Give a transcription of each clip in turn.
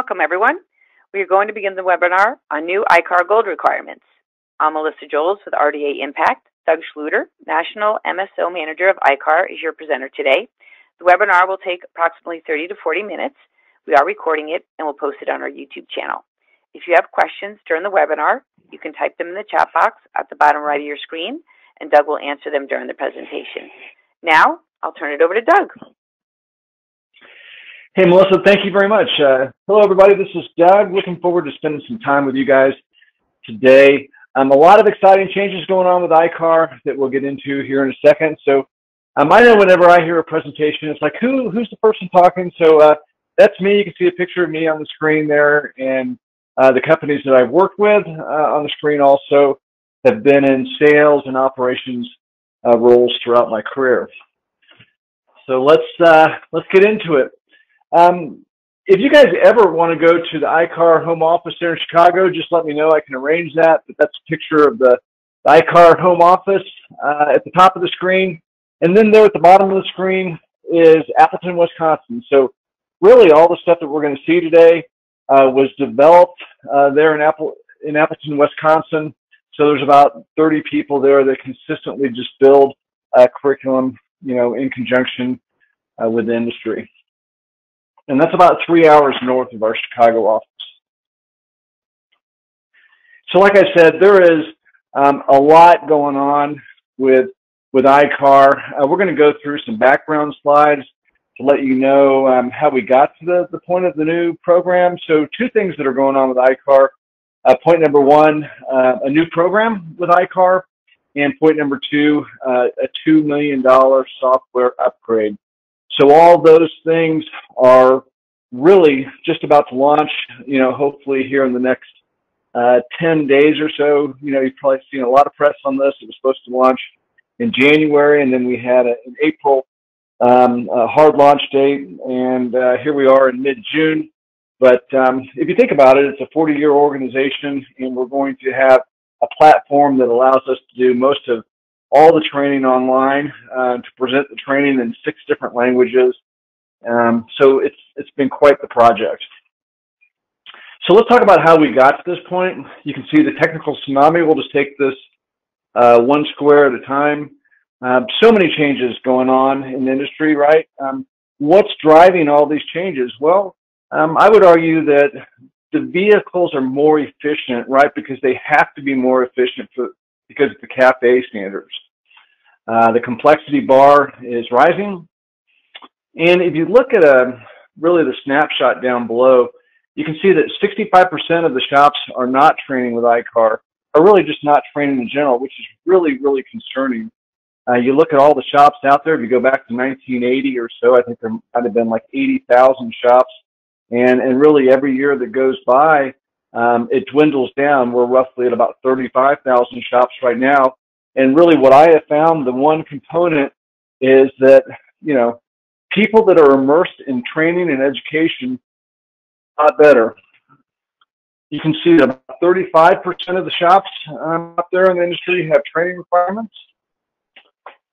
Welcome, everyone. We are going to begin the webinar on new ICAR Gold requirements. I'm Melissa Jolls with RDA Impact. Doug Schlueter, National MSO Manager of ICAR, is your presenter today. The webinar will take approximately 30 to 40 minutes. We are recording it and we'll post it on our YouTube channel. If you have questions during the webinar, you can type them in the chat box at the bottom right of your screen, and Doug will answer them during the presentation. Now, I'll turn it over to Doug. Hey, Melissa, thank you very much. Uh, hello, everybody. This is Doug. Looking forward to spending some time with you guys today. Um, a lot of exciting changes going on with ICAR that we'll get into here in a second. So um, I know whenever I hear a presentation, it's like, who who's the person talking? So uh, that's me. You can see a picture of me on the screen there, and uh, the companies that I've worked with uh, on the screen also have been in sales and operations uh, roles throughout my career. So let's uh, let's get into it. Um, if you guys ever want to go to the ICAR home office there in Chicago, just let me know. I can arrange that. But that's a picture of the, the ICAR home office uh, at the top of the screen. And then there at the bottom of the screen is Appleton, Wisconsin. So really all the stuff that we're going to see today uh, was developed uh, there in, Apple, in Appleton, Wisconsin. So there's about 30 people there that consistently just build a curriculum, you know, in conjunction uh, with the industry and that's about three hours north of our Chicago office. So like I said, there is um, a lot going on with with ICAR. Uh, we're going to go through some background slides to let you know um, how we got to the, the point of the new program. So two things that are going on with ICAR. Uh, point number one, uh, a new program with ICAR. And point number two, uh, a $2 million software upgrade. So all those things are really just about to launch, you know, hopefully here in the next uh, 10 days or so. You know, you've probably seen a lot of press on this. It was supposed to launch in January, and then we had a, an April um, a hard launch date, and uh, here we are in mid-June. But um, if you think about it, it's a 40-year organization, and we're going to have a platform that allows us to do most of all the training online, uh, to present the training in six different languages. Um, so it's it's been quite the project. So let's talk about how we got to this point. You can see the technical tsunami. We'll just take this uh, one square at a time. Um, so many changes going on in the industry, right? Um, what's driving all these changes? Well, um, I would argue that the vehicles are more efficient, right? Because they have to be more efficient for, because of the CAFE standards. Uh, the complexity bar is rising. And if you look at a, um, really the snapshot down below, you can see that 65% of the shops are not training with ICAR, are really just not training in general, which is really, really concerning. Uh, you look at all the shops out there, if you go back to 1980 or so, I think there might have been like 80,000 shops. And, and really every year that goes by, um, it dwindles down. We're roughly at about 35,000 shops right now. And really what I have found, the one component is that, you know, people that are immersed in training and education a lot better. You can see that about 35% of the shops um, up there in the industry have training requirements.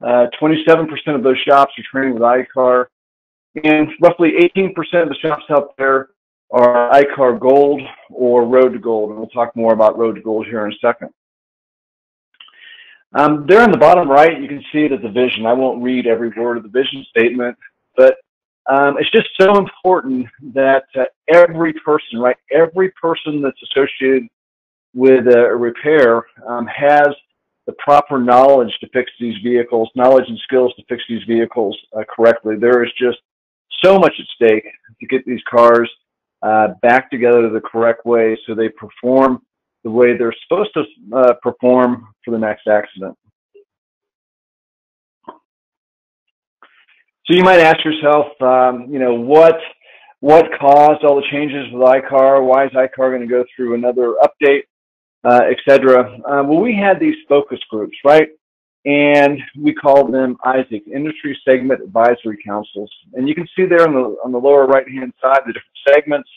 27% uh, of those shops are training with ICAR, and roughly 18% of the shops out there are ICAR Gold or Road to Gold, and we'll talk more about Road to Gold here in a second. Um, there in the bottom right, you can see the vision. I won't read every word of the vision statement, but um, it's just so important that uh, every person, right, every person that's associated with a repair um, has the proper knowledge to fix these vehicles, knowledge and skills to fix these vehicles uh, correctly. There is just so much at stake to get these cars uh, back together the correct way so they perform the way they're supposed to uh, perform for the next accident. So you might ask yourself, um, you know, what what caused all the changes with ICAR? Why is ICAR going to go through another update, uh, etc. Uh, well, we had these focus groups, right? And we called them ISAC, Industry Segment Advisory Councils. And you can see there on the on the lower right hand side the different segments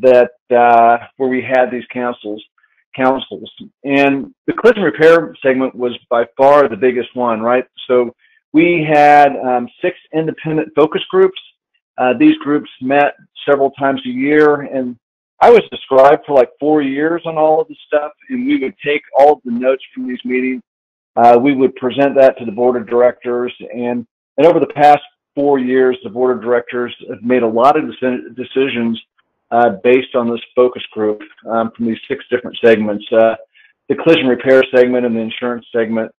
that uh, where we had these councils councils. And the collision repair segment was by far the biggest one, right? So we had um, six independent focus groups. Uh, these groups met several times a year. And I was described for like four years on all of this stuff, and we would take all of the notes from these meetings. Uh, we would present that to the board of directors, and and over the past four years, the board of directors have made a lot of decisions uh, based on this focus group um, from these six different segments: uh, the collision repair segment and the insurance segment,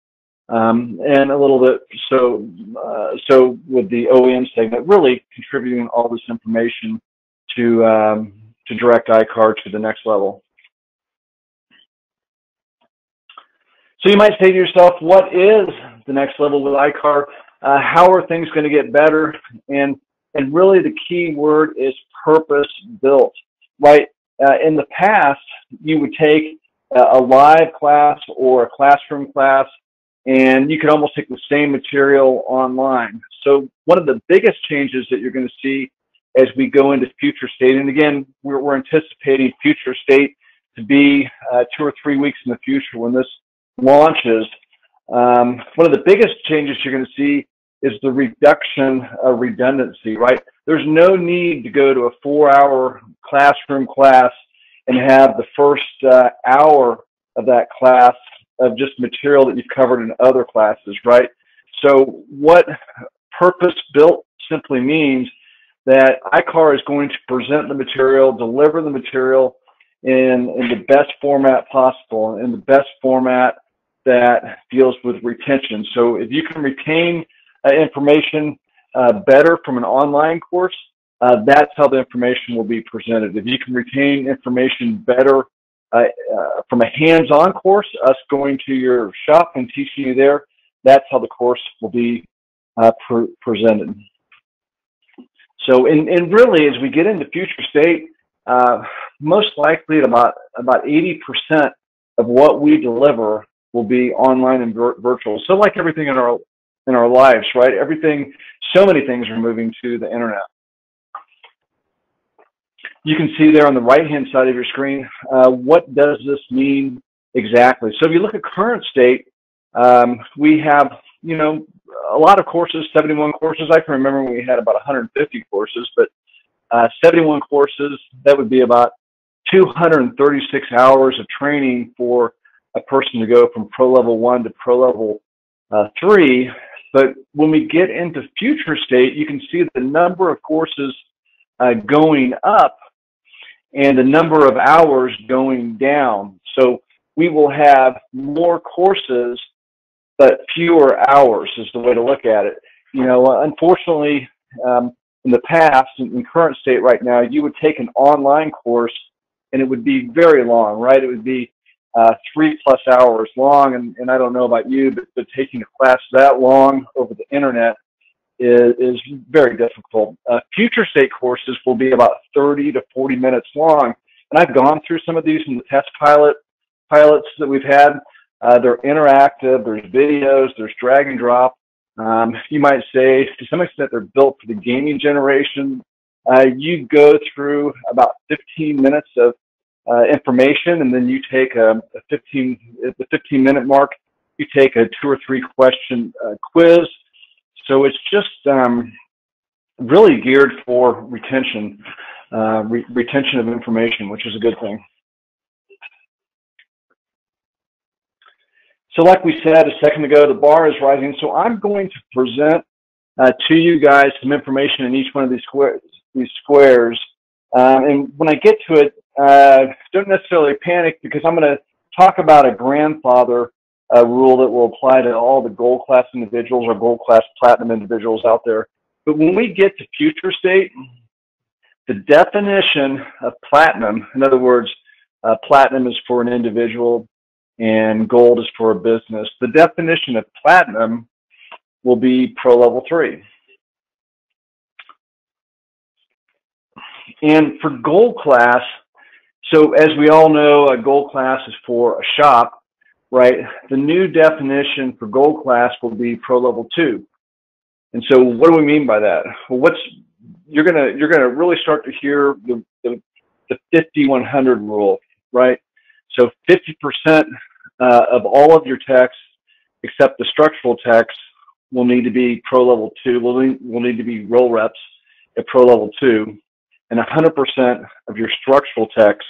um, and a little bit so uh, so with the OEM segment, really contributing all this information to um, to direct iCar to the next level. So you might say to yourself, what is the next level with iCar? Uh, how are things going to get better? And and really the key word is purpose built. Right? Uh, in the past, you would take a live class or a classroom class, and you could almost take the same material online. So one of the biggest changes that you're going to see as we go into future state. And again, we're, we're anticipating future state to be uh, two or three weeks in the future when this launches. Um, one of the biggest changes you're going to see is the reduction of redundancy, right? There's no need to go to a four hour classroom class and have the first uh, hour of that class of just material that you've covered in other classes, right? So what purpose built simply means that iCar is going to present the material, deliver the material in, in the best format possible, in the best format that deals with retention. So if you can retain uh, information uh, better from an online course, uh, that's how the information will be presented. If you can retain information better uh, uh, from a hands-on course, us going to your shop and teaching you there, that's how the course will be uh, pre presented. So, and, and really, as we get into future state, most likely about about 80% of what we deliver will be online and vir virtual. So, like everything in our in our lives, right? Everything, so many things are moving to the internet. You can see there on the right-hand side of your screen, uh, what does this mean exactly? So if you look at current state, um, we have, you know, a lot of courses, 71 courses. I can remember when we had about 150 courses, but uh, 71 courses, that would be about 236 hours of training for a person to go from pro level one to pro level uh, three. But when we get into future state, you can see the number of courses uh, going up and the number of hours going down. So we will have more courses but fewer hours is the way to look at it. You know, unfortunately, um, in the past, in, in current state right now, you would take an online course and it would be very long, right? It would be uh, three plus hours long. And, and I don't know about you, but, but taking a class that long over the internet is, is very difficult. Uh, future state courses will be about 30 to 40 minutes long. And I've gone through some of these in the test pilot pilots that we've had. Uh, they're interactive. There's videos. There's drag and drop. Um, you might say to some extent they're built for the gaming generation. Uh, you go through about 15 minutes of uh, information, and then you take a, a 15 at the 15 minute mark. You take a two or three question uh, quiz. So it's just um, really geared for retention, uh, re retention of information, which is a good thing. So like we said a second ago, the bar is rising. So I'm going to present uh, to you guys some information in each one of these squares. These squares. Um, and when I get to it, uh, don't necessarily panic because I'm going to talk about a grandfather uh, rule that will apply to all the gold class individuals or gold class platinum individuals out there. But when we get to future state, the definition of platinum, in other words, uh, platinum is for an individual, and gold is for a business. The definition of platinum will be pro level three. And for gold class, so as we all know, a gold class is for a shop, right? The new definition for gold class will be pro level two. And so what do we mean by that? Well, what's, you're gonna, you're gonna really start to hear the, the, the 5100 rule, right? So 50% uh, of all of your texts, except the structural text, will need to be pro level two. Will need, will need to be role reps at pro level two. and 100% of your structural techs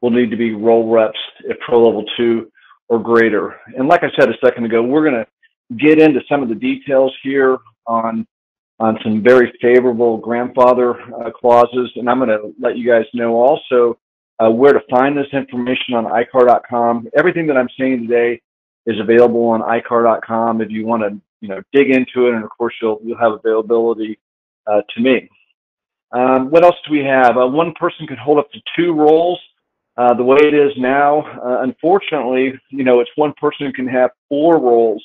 will need to be role reps at pro level two or greater. And like I said a second ago, we're going to get into some of the details here on on some very favorable grandfather uh, clauses, and I'm going to let you guys know also uh, where to find this information on icar.com. Everything that I'm saying today is available on icar.com if you want to, you know, dig into it, and of course you'll you'll have availability uh, to me. Um, what else do we have? Uh, one person could hold up to two roles. Uh, the way it is now, uh, unfortunately, you know, it's one person who can have four roles.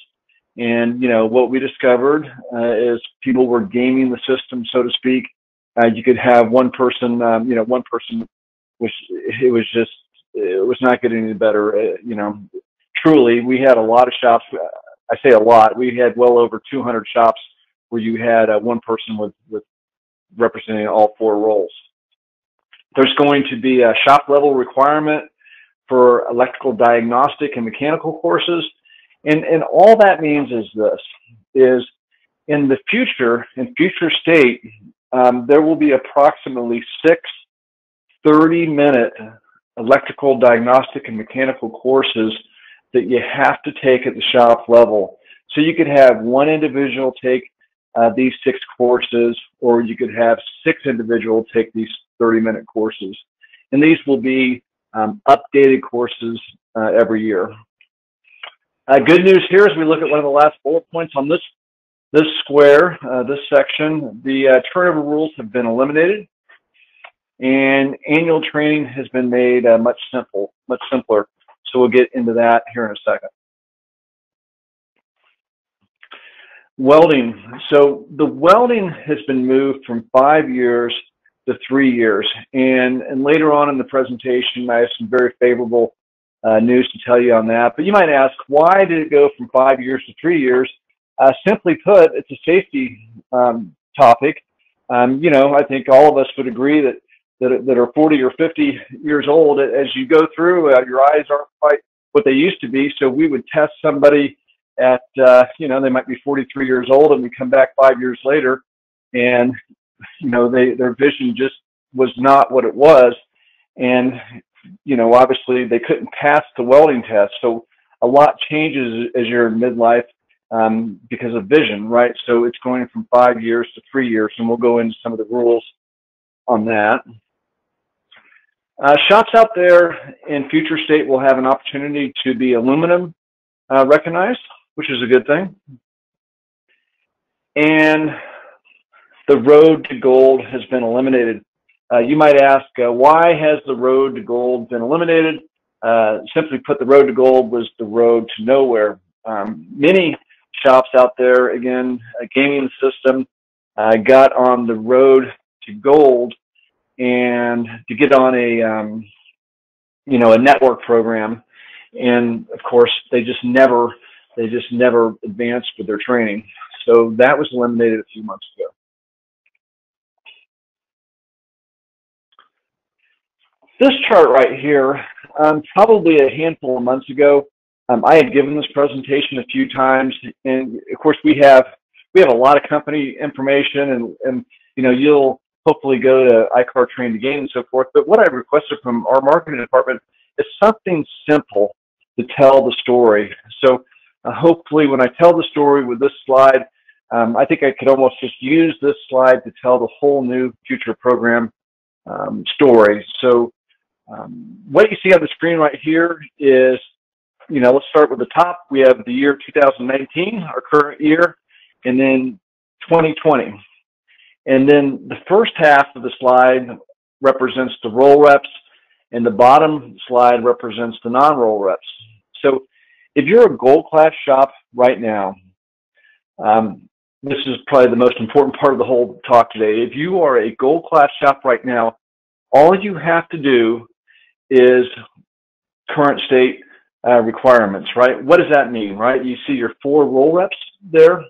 And, you know, what we discovered uh, is people were gaming the system, so to speak. Uh, you could have one person, um, you know, one person, which it was just, it was not getting any better. Uh, you know, truly, we had a lot of shops. I say a lot. We had well over 200 shops where you had one person with, with representing all four roles. There's going to be a shop level requirement for electrical diagnostic and mechanical courses. And, and all that means is this, is in the future, in future state, um, there will be approximately six 30 minute electrical diagnostic and mechanical courses that you have to take at the shop level. So you could have one individual take uh, these six courses, or you could have six individuals take these 30 minute courses. And these will be um, updated courses uh, every year. Uh, good news here as we look at one of the last bullet points on this this square, uh, this section, the uh, turnover rules have been eliminated, and annual training has been made uh, much simple, much simpler. So we'll get into that here in a second. Welding. So the welding has been moved from five years to three years. And, and later on in the presentation, I have some very favorable uh, news to tell you on that. But you might ask, why did it go from five years to three years? Uh, simply put, it's a safety um, topic. Um, you know, I think all of us would agree that, that that are 40 or 50 years old, as you go through, uh, your eyes aren't quite what they used to be. So we would test somebody at uh, you know they might be 43 years old and we come back five years later and you know they their vision just was not what it was. And you know obviously they couldn't pass the welding test. So a lot changes as you're in midlife um, because of vision right? So it's going from five years to three years and we'll go into some of the rules on that. Uh, shops out there in future state will have an opportunity to be aluminum uh, recognized which is a good thing. And the road to gold has been eliminated. Uh, you might ask, uh, why has the road to gold been eliminated? Uh, simply put, the road to gold was the road to nowhere. Um, many shops out there, again, a gaming system, uh, got on the road to gold and to get on a, um, you know, a network program. And of course, they just never they just never advanced with their training. So that was eliminated a few months ago. This chart right here, um, probably a handful of months ago, um, I had given this presentation a few times, and of course we have we have a lot of company information, and and you know you'll hopefully go to iCar Train to Gain and so forth. But what I requested from our marketing department is something simple to tell the story. So uh, hopefully, when I tell the story with this slide, um, I think I could almost just use this slide to tell the whole new future program um, story. So um, what you see on the screen right here is, you know, let's start with the top. We have the year 2019, our current year, and then 2020. And then the first half of the slide represents the role reps, and the bottom slide represents the non-role reps. So if you're a gold class shop right now, um, this is probably the most important part of the whole talk today. If you are a gold class shop right now, all you have to do is current state uh, requirements, right? What does that mean, right? You see your four role reps there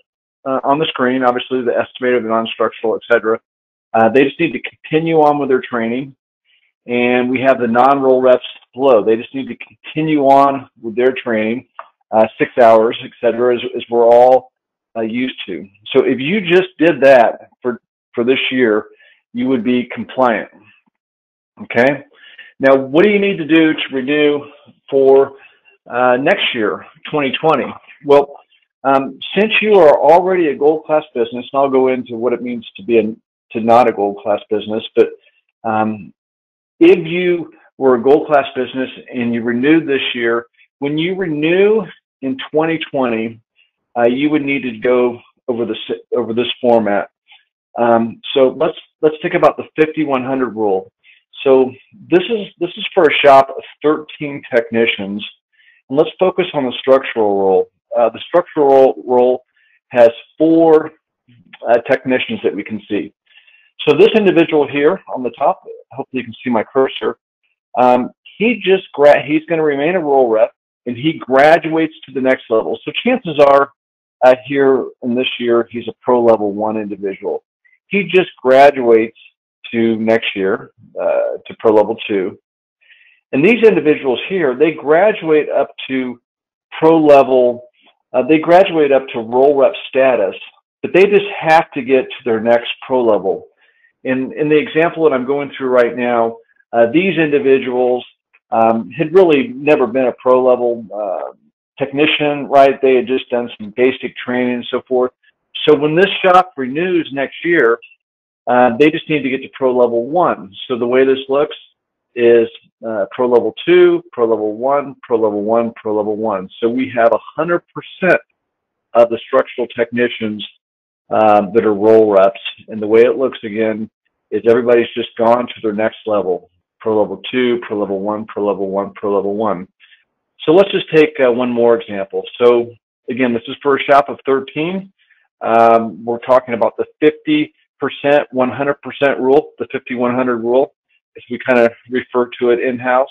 uh, on the screen, obviously the estimator, the non-structural, et cetera. Uh, they just need to continue on with their training. And we have the non-role reps below. They just need to continue on with their training uh, six hours, et cetera, as, as we're all uh, used to. So if you just did that for, for this year, you would be compliant. Okay. Now, what do you need to do to renew for uh, next year, 2020? Well, um, since you are already a gold class business, and I'll go into what it means to be a, to not a gold class business, but um, if you were a gold class business and you renewed this year, when you renew in 2020, uh, you would need to go over this over this format. Um, so let's let's think about the 5100 rule. So this is this is for a shop of 13 technicians, and let's focus on the structural role. Uh, the structural role has four uh, technicians that we can see. So this individual here on the top, hopefully you can see my cursor. Um, he just he's going to remain a role rep, and he graduates to the next level. So chances are, uh, here in this year, he's a pro level one individual. He just graduates to next year uh, to pro level two. And these individuals here, they graduate up to pro level, uh, they graduate up to role rep status, but they just have to get to their next pro level. In, in the example that I'm going through right now, uh, these individuals um, had really never been a pro level uh, technician, right? They had just done some basic training and so forth. So when this shop renews next year, uh, they just need to get to pro level one. So the way this looks is uh, pro level two, pro level one, pro level one, pro level one. So we have 100% of the structural technicians um, that are role reps. And the way it looks again is everybody's just gone to their next level. Pro level two, pro level one, pro level one, pro level one. So let's just take uh, one more example. So again, this is for a shop of 13. Um, we're talking about the 50 percent 100% rule, the 5100 rule, as we kind of refer to it in-house.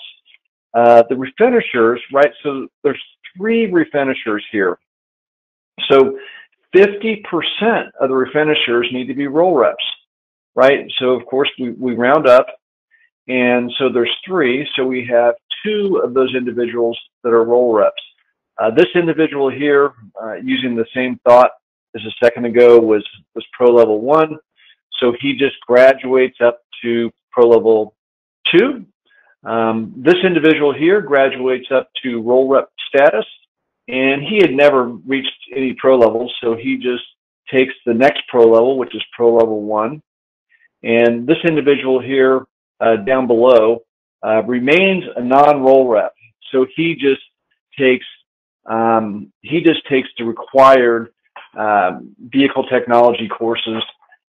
Uh, the refinishers, right? So there's three refinishers here. So 50% of the refinishers need to be role reps, right? So of course we, we round up and so there's three. So we have two of those individuals that are role reps. Uh, this individual here, uh, using the same thought as a second ago, was was pro level one. So he just graduates up to pro level two. Um, this individual here graduates up to role rep status, and he had never reached any pro levels, so he just takes the next pro level, which is pro level one. And this individual here uh, down below uh, remains a non-role rep, so he just takes um, he just takes the required um, vehicle technology courses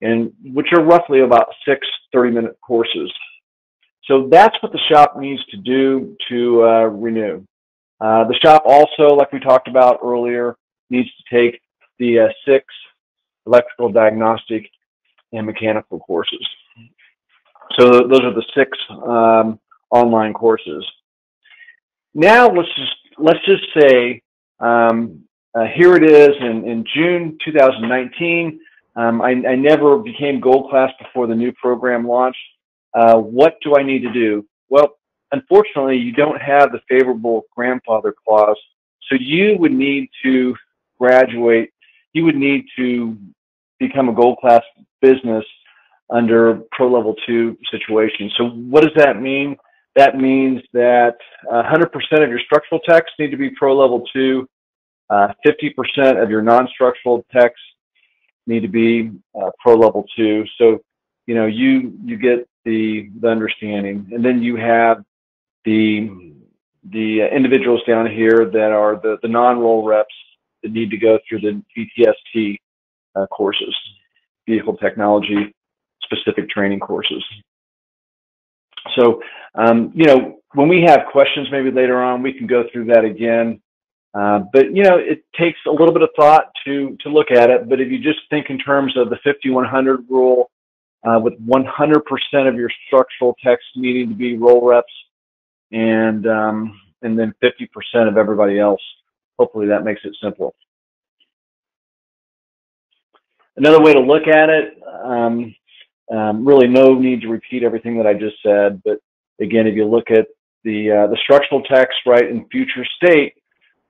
and which are roughly about six 30 minute courses. So that's what the shop needs to do to uh, renew. Uh, the shop also, like we talked about earlier, needs to take the uh, six electrical diagnostic and mechanical courses. So those are the six um, online courses. Now let's just let's just say um, uh, here it is in, in June 2019. Um, I, I, never became gold class before the new program launched. Uh, what do I need to do? Well, unfortunately, you don't have the favorable grandfather clause. So you would need to graduate. You would need to become a gold class business under pro level two situation. So what does that mean? That means that 100% of your structural techs need to be pro level two. 50% uh, of your non-structural techs need to be uh, pro level two. So, you know, you you get the the understanding, and then you have the the individuals down here that are the the non-role reps that need to go through the VTST uh, courses, vehicle technology specific training courses. So, um, you know, when we have questions maybe later on, we can go through that again. Uh, but you know, it takes a little bit of thought to to look at it. But if you just think in terms of the 5100 rule, uh, with 100% of your structural text needing to be role reps, and um, and then 50% of everybody else, hopefully that makes it simple. Another way to look at it, um, um, really no need to repeat everything that I just said, but again, if you look at the uh, the structural text right, in future state,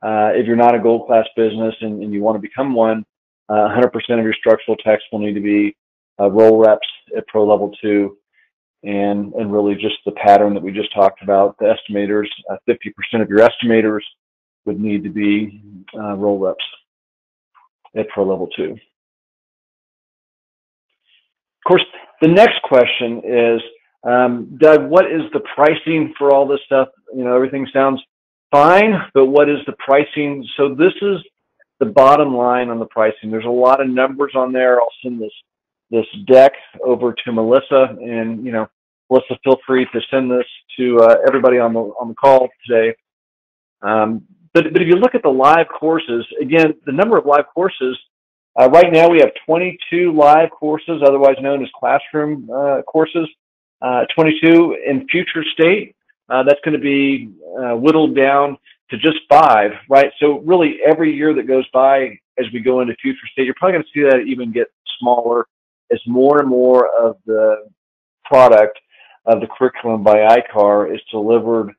uh, if you're not a gold class business and, and you want to become one, 100% uh, of your structural techs will need to be uh, role reps at Pro Level 2, and, and really just the pattern that we just talked about. The estimators, 50% uh, of your estimators would need to be uh, role reps at Pro Level 2. Of course, the next question is, um, Doug, what is the pricing for all this stuff? You know, everything sounds fine, but what is the pricing? So this is the bottom line on the pricing. There's a lot of numbers on there. I'll send this this deck over to Melissa, and you know, Melissa, feel free to send this to uh, everybody on the on the call today. Um, but but if you look at the live courses, again, the number of live courses. Uh, right now, we have 22 live courses, otherwise known as classroom uh, courses. Uh, 22 in future state. Uh, that's going to be uh, whittled down to just five, right? So really every year that goes by as we go into future state, you're probably going to see that even get smaller as more and more of the product of the curriculum by ICAR is delivered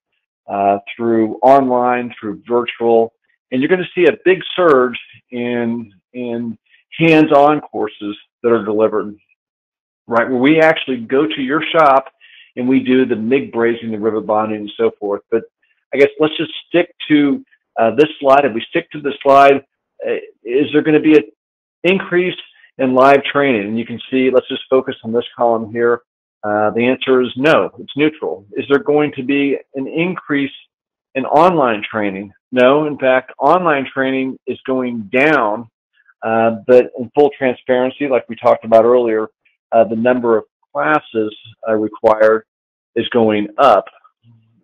uh, through online, through virtual, and you're going to see a big surge in in hands-on courses that are delivered, right? Where we actually go to your shop and we do the MIG brazing, the rivet bonding, and so forth. But I guess let's just stick to uh, this slide. If we stick to the slide, uh, is there going to be an increase in live training? And you can see, let's just focus on this column here. Uh, the answer is no, it's neutral. Is there going to be an increase in online training? No, in fact, online training is going down, uh, but in full transparency, like we talked about earlier, uh, the number of classes required is going up.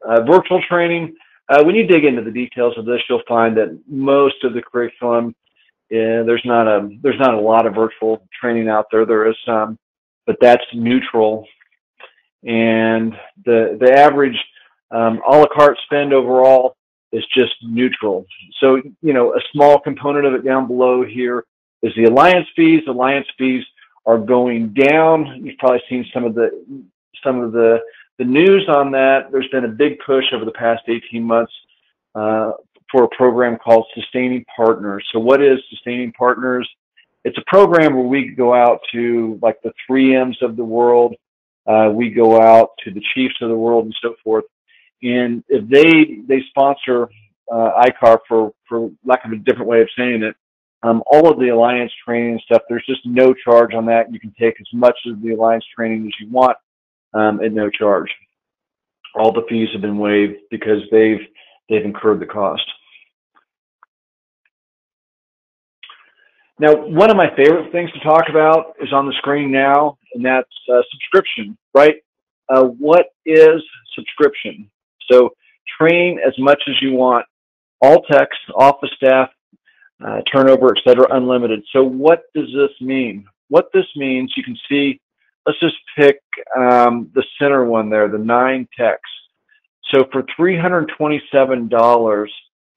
Uh, virtual training, uh, when you dig into the details of this, you'll find that most of the curriculum, yeah, there's not a there's not a lot of virtual training out there. There is some, but that's neutral. And the the average um, a la carte spend overall is just neutral. So you know a small component of it down below here is the alliance fees. Alliance fees are going down. You've probably seen some of the some of the the news on that, there's been a big push over the past 18 months uh, for a program called Sustaining Partners. So what is Sustaining Partners? It's a program where we go out to like the 3Ms of the world. Uh, we go out to the chiefs of the world and so forth. And if they, they sponsor uh, ICAR for, for lack of a different way of saying it, um, all of the alliance training and stuff, there's just no charge on that. You can take as much of the alliance training as you want um, at no charge. All the fees have been waived because they've they've incurred the cost. Now, one of my favorite things to talk about is on the screen now, and that's uh, subscription, right? Uh, what is subscription? So train as much as you want, all techs, office staff, uh, turnover, etc., unlimited. So what does this mean? What this means, you can see let's just pick um, the center one there, the nine techs. So for $327,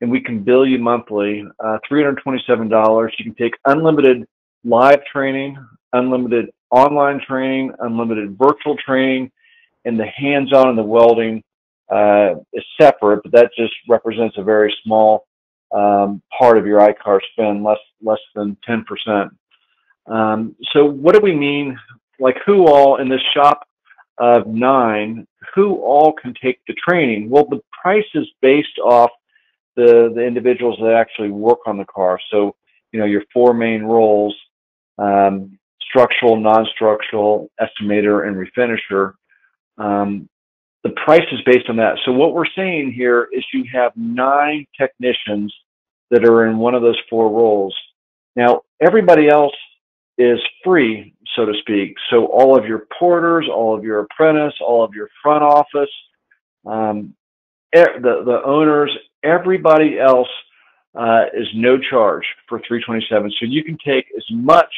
and we can bill you monthly, uh, $327, you can take unlimited live training, unlimited online training, unlimited virtual training, and the hands-on and the welding uh, is separate, but that just represents a very small um, part of your ICAR spend, less less than 10%. Um, so what do we mean like who all in this shop of nine, who all can take the training? Well, the price is based off the, the individuals that actually work on the car. So, you know, your four main roles, um, structural, non-structural, estimator, and refinisher. Um, the price is based on that. So what we're saying here is you have nine technicians that are in one of those four roles. Now, everybody else is free so to speak. So all of your porters, all of your apprentice, all of your front office, um, the the owners, everybody else uh, is no charge for 327. So you can take as much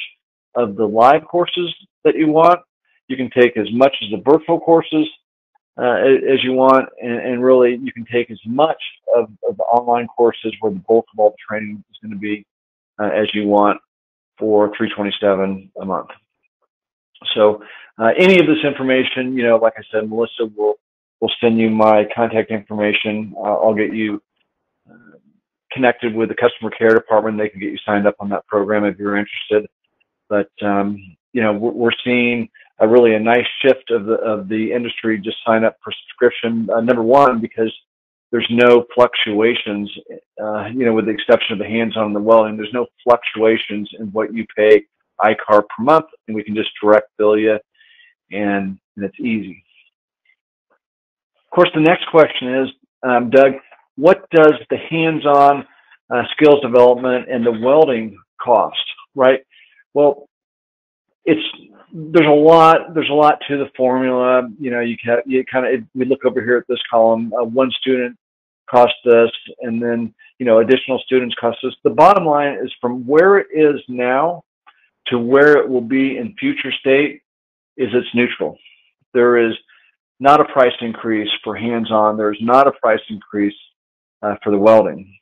of the live courses that you want. You can take as much as the virtual courses uh, as you want, and, and, really you can take as much of, of, the online courses where the bulk of all the training is going to be uh, as you want for 327 a month. So uh, any of this information, you know, like I said, Melissa will will send you my contact information. I'll get you uh, connected with the customer care department. They can get you signed up on that program if you're interested. But um, you know, we're, we're seeing a really a nice shift of the of the industry just sign up for subscription. Uh, number one, because there's no fluctuations, uh, you know, with the exception of the hands-on the welding. There's no fluctuations in what you pay iCar per month, and we can just direct bill you, and, and it's easy. Of course, the next question is, um, Doug, what does the hands-on uh, skills development and the welding cost, right? Well, it's there's a lot there's a lot to the formula. You know, you can you kind of we look over here at this column. Uh, one student cost this, and then you know additional students cost this. The bottom line is from where it is now to where it will be in future state is it's neutral. There is not a price increase for hands-on. There's not a price increase uh, for the welding.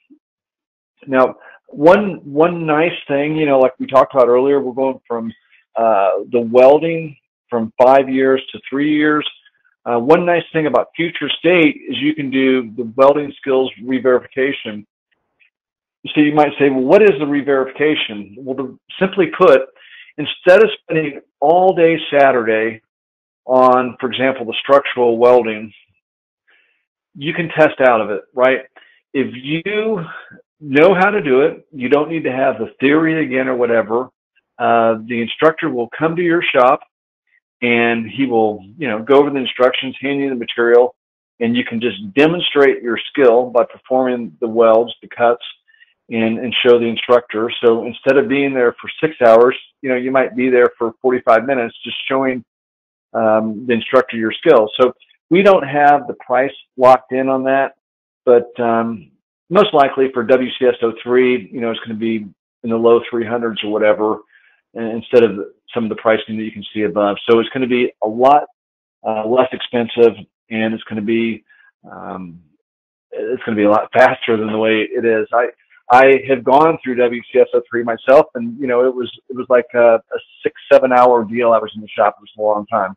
Now, one one nice thing, you know, like we talked about earlier, we're going from uh, the welding from five years to three years. Uh, one nice thing about future state is you can do the welding skills re-verification. So you might say, well, what is the re-verification? Well, the, simply put, instead of spending all day Saturday on, for example, the structural welding, you can test out of it, right? If you know how to do it, you don't need to have the theory again or whatever. Uh, the instructor will come to your shop and he will, you know, go over the instructions, hand you the material, and you can just demonstrate your skill by performing the welds, the cuts, and, and show the instructor. So instead of being there for six hours, you know, you might be there for 45 minutes just showing um, the instructor your skill. So we don't have the price locked in on that, but um, most likely for WCS03, you know, it's going to be in the low 300s or whatever, instead of some of the pricing that you can see above. So it's going to be a lot uh, less expensive, and it's going to be um, it's going to be a lot faster than the way it is. I I have gone through WCS03 myself, and you know it was it was like a, a six seven hour deal. I was in the shop. It was a long time.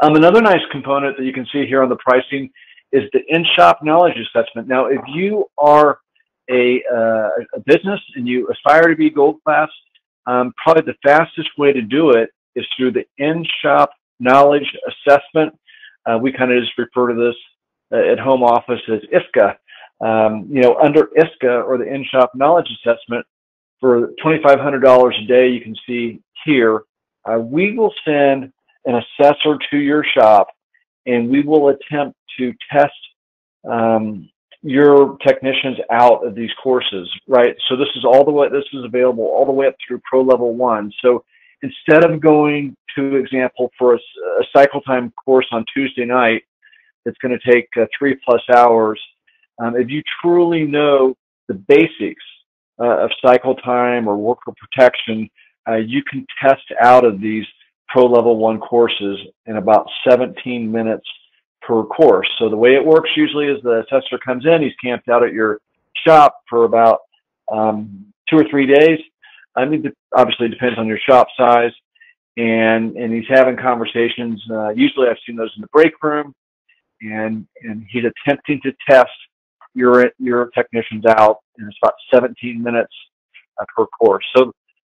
Um, another nice component that you can see here on the pricing is the in-shop knowledge assessment. Now, if you are a, uh, a business and you aspire to be gold class, um, probably the fastest way to do it is through the in-shop knowledge assessment. Uh, we kind of just refer to this uh, at home office as ISCA. Um, you know, under ISCA or the in-shop knowledge assessment, for $2,500 a day, you can see here, uh, we will send an assessor to your shop and we will attempt to test um, your technicians out of these courses, right? So this is all the way, this is available all the way up through pro level one. So instead of going to example for a, a cycle time course on Tuesday night, that's going to take uh, three plus hours. Um, if you truly know the basics uh, of cycle time or worker protection, uh, you can test out of these pro level one courses in about 17 minutes per course. So the way it works usually is the assessor comes in, he's camped out at your shop for about um, two or three days. I mean, obviously it depends on your shop size, and and he's having conversations. Uh, usually, I've seen those in the break room, and and he's attempting to test your your technicians out, and it's about 17 minutes uh, per course. So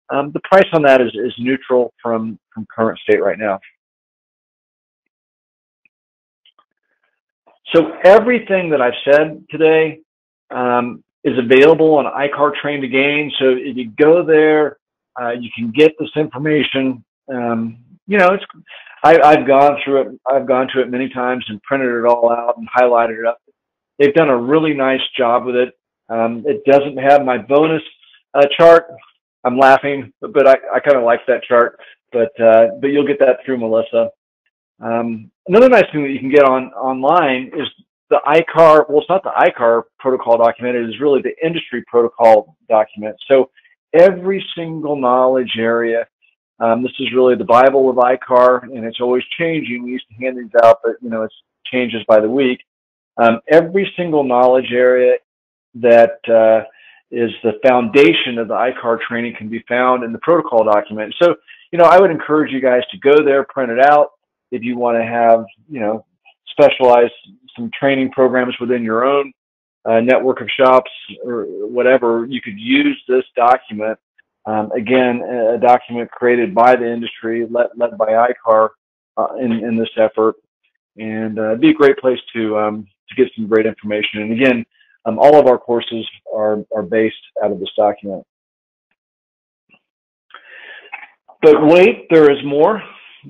um, the price on that is is neutral from from current state right now. So everything that I've said today um, is available on iCar Train to Gain. So if you go there, uh, you can get this information. Um, you know, it's I, I've gone through it. I've gone to it many times and printed it all out and highlighted it up. They've done a really nice job with it. Um, it doesn't have my bonus uh, chart. I'm laughing, but I, I kind of like that chart. But uh, but you'll get that through Melissa. Um, another nice thing that you can get on online is the iCar. Well, it's not the iCar protocol document. It is really the industry protocol document. So every single knowledge area. Um, this is really the Bible of iCar, and it's always changing. We used to hand these out, but you know it changes by the week. Um, every single knowledge area that uh, is the foundation of the iCar training can be found in the protocol document. So, you know, I would encourage you guys to go there, print it out, if you want to have, you know, specialized some training programs within your own uh, network of shops or whatever, you could use this document Um, again, a document created by the industry, led, led by ICAR uh, in, in this effort, and uh, be a great place to um, to get some great information. And again, um, all of our courses are are based out of this document. But wait, there is more,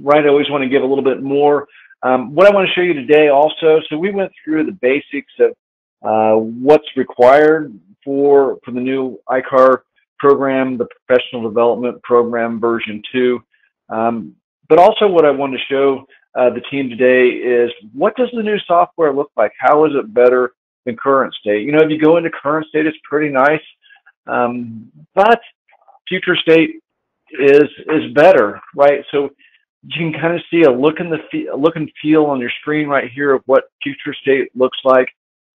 right? I always want to give a little bit more. Um, what I want to show you today also, so we went through the basics of uh, what's required for for the new ICAR program, the professional development program version two. Um, but also what I want to show uh, the team today is what does the new software look like? How is it better than current state? You know, if you go into current state, it's pretty nice, um, but future state is is better, right? So you can kind of see a look in the look and feel on your screen right here of what future state looks like.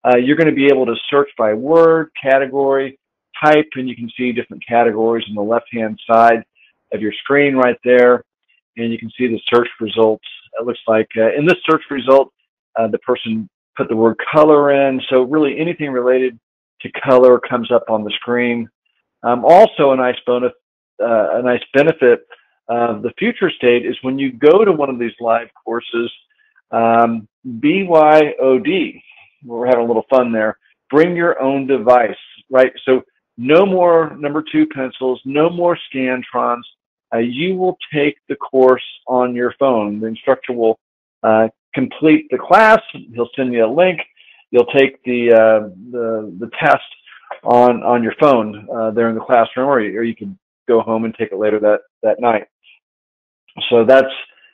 Uh, you're going to be able to search by word, category, type, and you can see different categories on the left-hand side of your screen right there. And you can see the search results. It looks like uh, in this search result, uh, the person put the word color in. So really anything related to color comes up on the screen. Um, also a nice bonus, uh, a nice benefit the future state is when you go to one of these live courses, um, BYOD, we're having a little fun there, bring your own device, right? So no more number two pencils, no more Scantrons. Uh, you will take the course on your phone. The instructor will uh, complete the class. He'll send you a link. You'll take the uh, the, the test on on your phone uh, there in the classroom, or you, or you can go home and take it later that that night. So that's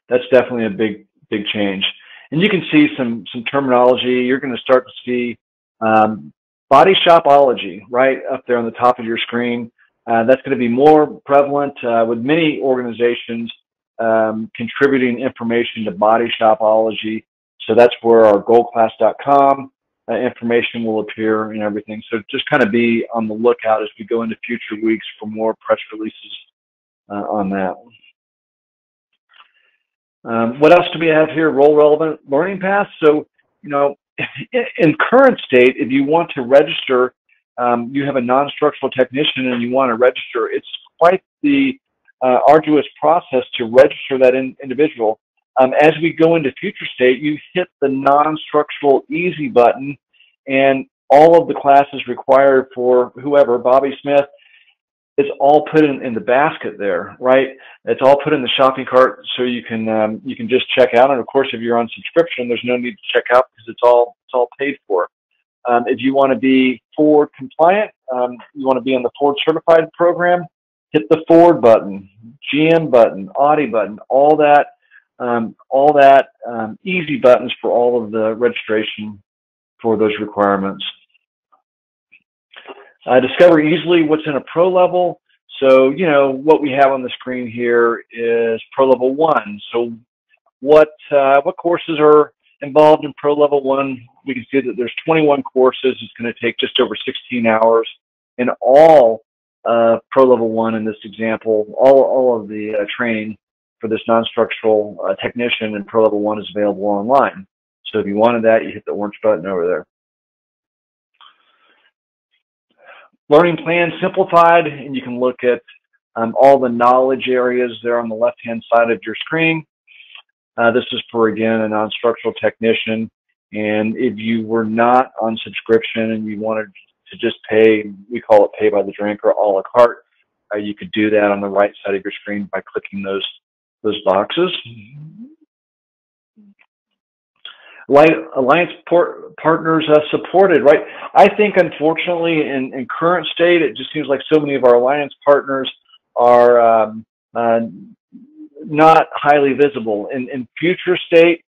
that's definitely a big big change. And you can see some some terminology. You're going to start to see um, Body shopology, right up there on the top of your screen. Uh, that's going to be more prevalent uh, with many organizations um, contributing information to body shopology. So that's where our goldclass.com uh, information will appear and everything. So just kind of be on the lookout as we go into future weeks for more press releases uh, on that. Um, what else do we have here? Role relevant learning paths. So, you know, in current state, if you want to register, um, you have a non-structural technician and you want to register, it's quite the uh, arduous process to register that in, individual. Um, as we go into future state, you hit the non-structural easy button and all of the classes required for whoever, Bobby Smith, it's all put in, in the basket there, right? It's all put in the shopping cart so you can um, you can just check out. And of course, if you're on subscription, there's no need to check out because it's all it's all paid for. Um, if you want to be Ford compliant, um, you want to be on the Ford certified program, hit the Ford button, GM button, Audi button, all that, um, all that um, easy buttons for all of the registration for those requirements. Uh, discover easily what's in a pro level. So, you know, what we have on the screen here is pro level one. So what, uh, what courses are involved in pro level one? We can see that there's 21 courses. It's going to take just over 16 hours in all uh, pro level one in this example. All, all of the uh, training for this non-structural uh, technician in pro level one is available online. So if you wanted that, you hit the orange button over there. Learning plan simplified, and you can look at um, all the knowledge areas there on the left-hand side of your screen. Uh, this is for, again, a non-structural technician. And if you were not on subscription and you wanted to just pay, we call it pay by the drink or a la carte, uh, you could do that on the right side of your screen by clicking those, those boxes. Alliance partners uh, supported, right? I think, unfortunately, in, in current state, it just seems like so many of our alliance partners are um, uh, not highly visible. In, in future state,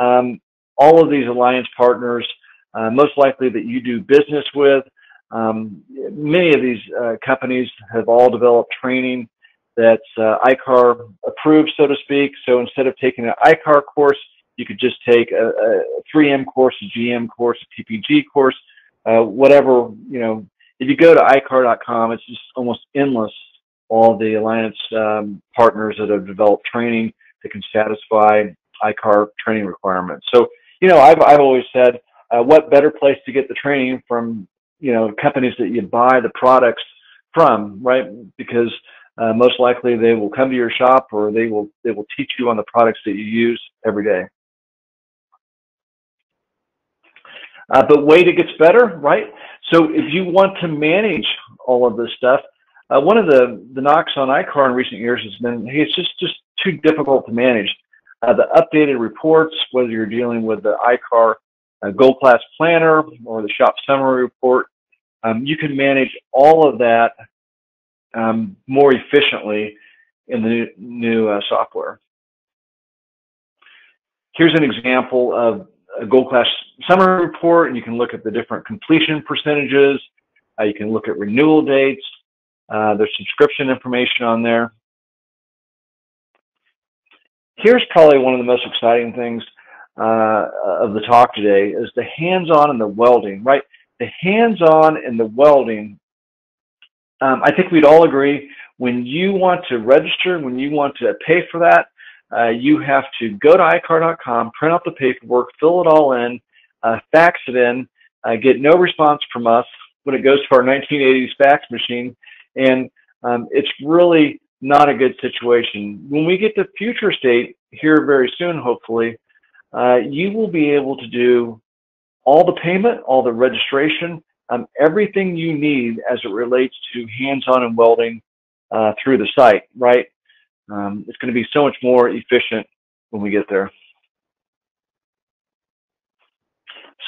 um, all of these alliance partners, uh, most likely that you do business with, um, many of these uh, companies have all developed training that's uh, ICAR approved, so to speak. So instead of taking an ICAR course, you could just take a, a 3M course, a GM course, a TPG course, uh, whatever, you know, if you go to icar.com, it's just almost endless all the alliance um, partners that have developed training that can satisfy ICAR training requirements. So, you know, I've, I've always said, uh, what better place to get the training from, you know, companies that you buy the products from, right? Because uh, most likely they will come to your shop or they will they will teach you on the products that you use every day. Uh, but wait, it gets better, right? So if you want to manage all of this stuff, uh, one of the, the knocks on iCar in recent years has been, hey, it's just, just too difficult to manage. Uh, the updated reports, whether you're dealing with the iCar uh, Gold Class Planner or the Shop Summary Report, um, you can manage all of that um, more efficiently in the new, new uh, software. Here's an example of a Gold Class Summary Report, and you can look at the different completion percentages. Uh, you can look at renewal dates. Uh, there's subscription information on there. Here's probably one of the most exciting things uh, of the talk today is the hands-on and the welding, right? The hands-on and the welding, um, I think we'd all agree when you want to register, when you want to pay for that, uh, you have to go to icar.com, print out the paperwork, fill it all in, uh, fax it in, uh, get no response from us when it goes to our 1980s fax machine, and um, it's really not a good situation. When we get to future state here very soon, hopefully, uh, you will be able to do all the payment, all the registration, um, everything you need as it relates to hands-on and welding uh, through the site, right? Um, it's going to be so much more efficient when we get there.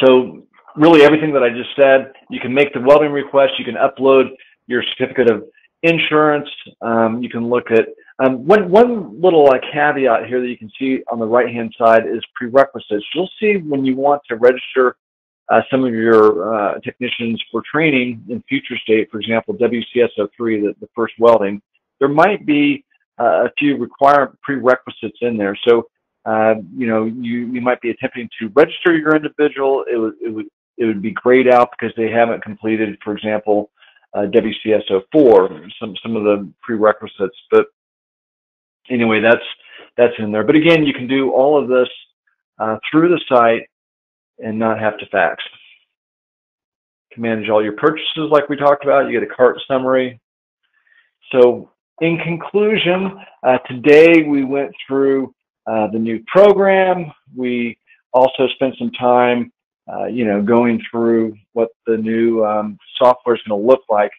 So really everything that I just said, you can make the welding request, you can upload your certificate of insurance, um, you can look at, um, one, one little uh, caveat here that you can see on the right hand side is prerequisites. You'll see when you want to register uh, some of your uh, technicians for training in future state, for example, WCS03, the, the first welding, there might be a few require prerequisites in there. So, uh, you know, you, you might be attempting to register your individual. It would, it would, it would be grayed out because they haven't completed, for example, uh, WCS04, some, some of the prerequisites. But anyway, that's, that's in there. But again, you can do all of this uh, through the site and not have to fax. Can manage all your purchases like we talked about. You get a cart summary. So in conclusion, uh, today we went through uh, the new program. We also spent some time, uh, you know, going through what the new um, software is going to look like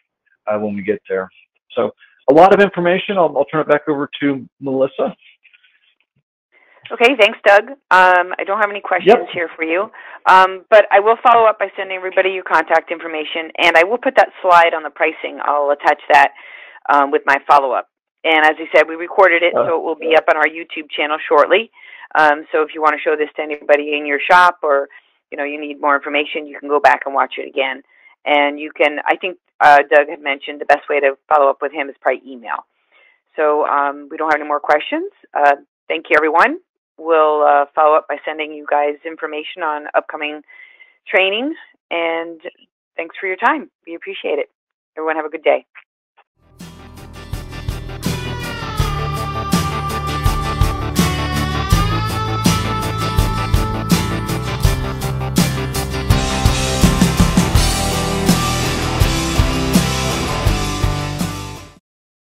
uh, when we get there. So a lot of information. I'll, I'll turn it back over to Melissa. Okay, thanks, Doug. Um, I don't have any questions Yep. here for you, um, but I will follow up by sending everybody your contact information, and I will put that slide on the pricing. I'll attach that um, with my follow up. And as I said, we recorded it, so it will be up on our YouTube channel shortly. Um, so if you want to show this to anybody in your shop, or you know you need more information, you can go back and watch it again. And you can, I think uh, Doug had mentioned the best way to follow up with him is probably email. So um, we don't have any more questions. Uh, thank you, everyone. We'll uh, follow up by sending you guys information on upcoming training. And thanks for your time. We appreciate it. Everyone have a good day.